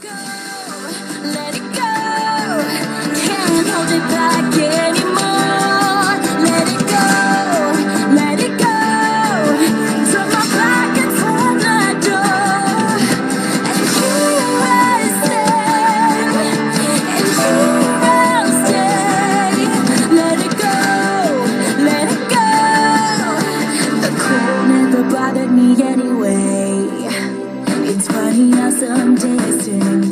go, never bothered